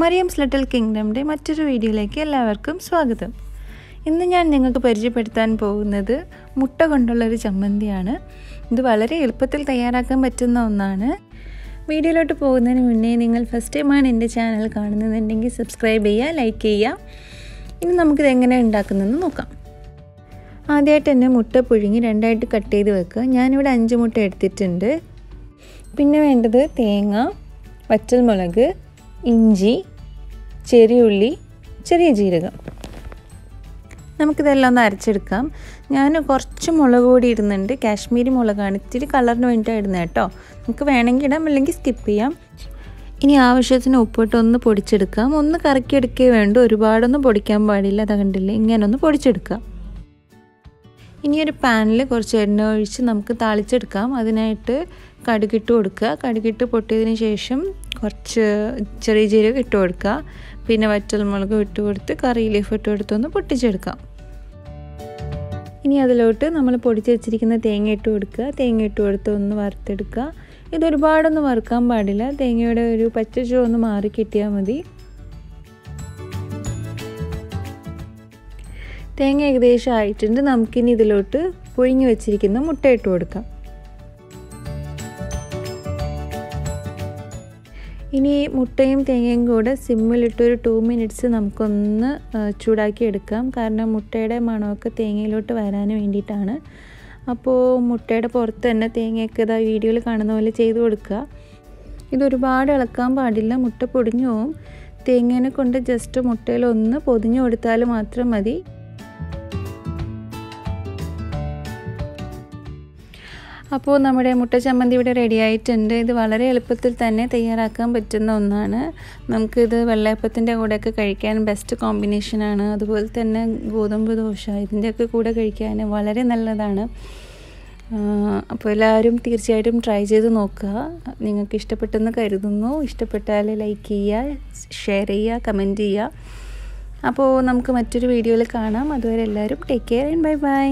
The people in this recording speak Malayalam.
മറിയംസ് ലിറ്റിൽ കിങ്ഡമിന്റെ മറ്റൊരു വീഡിയോയിലേക്ക് എല്ലാവർക്കും സ്വാഗതം. ഇന്ന് ഞാൻ നിങ്ങൾക്ക് പരിചയപ്പെടുത്താൻ പോകുന്നത് മുട്ട കൊണ്ടുള്ളൊരു ചമ്മന്തിയാണ്. ഇത് വളരെ എളുപ്പത്തിൽ തയ്യാറാക്കാൻ പറ്റുന്ന ഒന്നാണ്. വീഡിയോയിലോട്ട് പോകുന്നതിന് മുന്നേ നിങ്ങൾ ഫസ്റ്റ് ടൈമാണ് എന്റെ ചാനൽ കാണുന്നതെന്നുണ്ടെങ്കിൽ സബ്സ്ക്രൈബ് ചെയ്യുക ലൈക്ക് ചെയ്യുക. ഇനി നമുക്കിത് എങ്ങനെ ഉണ്ടാക്കുന്നതെന്ന് നോക്കാം. ആദ്യമായിട്ട് തന്നെ മുട്ട പുഴുങ്ങി രണ്ടായിട്ട് കട്ട് ചെയ്ത് വെക്കുക. ഞാനിവിടെ അഞ്ച് മുട്ട എടുത്തിട്ടുണ്ട്. പിന്നെ വേണ്ടത് തേങ്ങ വറ്റൽമുളക് ഇഞ്ചി ചെറിയുള്ളി ചെറിയ ജീരകം. നമുക്കിതെല്ലാം ഒന്ന് അരച്ചെടുക്കാം. ഞാൻ കുറച്ച് മുളക് പൊടി ഇടുന്നുണ്ട്. കാശ്മീരി മുളകാണ്. ഇത്തിരി കളറിന് വേണ്ടിയിട്ടാണ് ഇടുന്നത് കേട്ടോ. നമുക്ക് വേണമെങ്കിൽ ഇടാം അല്ലെങ്കിൽ സ്കിപ്പ് ചെയ്യാം. ഇനി ആവശ്യത്തിന് ഉപ്പിട്ട് ഒന്ന് പൊടിച്ചെടുക്കാം. ഒന്ന് കറക്കിയെടുക്കേ വേണ്ടു. ഒരുപാടൊന്നും പൊടിക്കാൻ പാടില്ല. അത് കണ്ടില്ലേ? ഇങ്ങനെ ഒന്ന് പൊടിച്ചെടുക്കാം. ഇനി ഒരു പാനിൽ കുറച്ച് എണ്ണ ഒഴിച്ച് നമുക്ക് താളിച്ചെടുക്കാം. അതിനായിട്ട് കടുകിട്ട് കൊടുക്കുക. കടുകിട്ട് പൊട്ടിയതിന് ശേഷം കുറച്ച് ചെറിയ ജീരകം ഇട്ട് കൊടുക്കുക. പിന്നെ വറ്റൽമുളക് ഇട്ട് കൊടുത്ത് കറി ലീഫ് ഇട്ട് കൊടുത്തൊന്ന് പൊട്ടിച്ചെടുക്കാം. ഇനി അതിലോട്ട് നമ്മൾ പൊടിച്ച് വെച്ചിരിക്കുന്ന തേങ്ങ ഇട്ട് കൊടുക്കുക. തേങ്ങ ഇട്ട് കൊടുത്ത് ഒന്ന് വറുത്തെടുക്കുക. ഇതൊരുപാടൊന്നും വറുക്കാൻ പാടില്ല. തേങ്ങയുടെ ഒരു പച്ച ചുവന്ന് മാറി കിട്ടിയാൽ മതി. തേങ്ങ ഏകദേശം ആയിട്ടുണ്ട്. നമുക്കിനി ഇതിലോട്ട് പുഴുങ്ങി വെച്ചിരിക്കുന്ന മുട്ട ഇട്ട് കൊടുക്കാം. ഇനി മുട്ടയും തേങ്ങയും കൂടെ സിമ്മിലിട്ട് ഒരു ടു മിനിറ്റ്സ് നമുക്കൊന്ന് ചൂടാക്കി എടുക്കാം. കാരണം മുട്ടയുടെ മണമൊക്കെ തേങ്ങയിലോട്ട് വരാൻ വേണ്ടിയിട്ടാണ്. അപ്പോൾ മുട്ടയുടെ പുറത്ത് തന്നെ തേങ്ങയൊക്കെ ഇതാ വീഡിയോയിൽ കാണുന്ന പോലെ ചെയ്ത് കൊടുക്കുക. ഇതൊരുപാട് ഇളക്കാൻ പാടില്ല. മുട്ട പൊടിഞ്ഞു പോവും. തേങ്ങേനെ കൊണ്ട് ജസ്റ്റ് മുട്ടയിൽ ഒന്ന് പൊതിഞ്ഞു കൊടുത്താൽ മാത്രം മതി. അപ്പോൾ നമ്മുടെ മുട്ട ചമ്മന്തി ഇവിടെ റെഡി ആയിട്ടുണ്ട് ഇത് വളരെ എളുപ്പത്തിൽ തന്നെ തയ്യാറാക്കാൻ പറ്റുന്ന ഒന്നാണ്. നമുക്കിത് വെള്ളയപ്പത്തിന്റെ കൂടെയൊക്കെ കഴിക്കാൻ ബെസ്റ്റ് കോമ്പിനേഷനാണ് അതുപോലെ തന്നെ ഗോതമ്പ് ദോശ ഇതിന്റെയൊക്കെ കൂടെ കഴിക്കാൻ വളരെ നല്ലതാണ്. അപ്പോൾ എല്ലാവരും തീർച്ചയായിട്ടും ട്രൈ ചെയ്ത് നോക്കുക. നിങ്ങൾക്ക് ഇഷ്ടപ്പെട്ടെന്ന് കരുതുന്നു. ഇഷ്ടപ്പെട്ടാൽ ലൈക്ക് ചെയ്യുക ഷെയർ ചെയ്യുക കമന്റ് ചെയ്യുക. അപ്പോൾ നമുക്ക് മറ്റൊരു വീഡിയോയിൽ കാണാം. അതുവരെ എല്ലാവരും take care and bye bye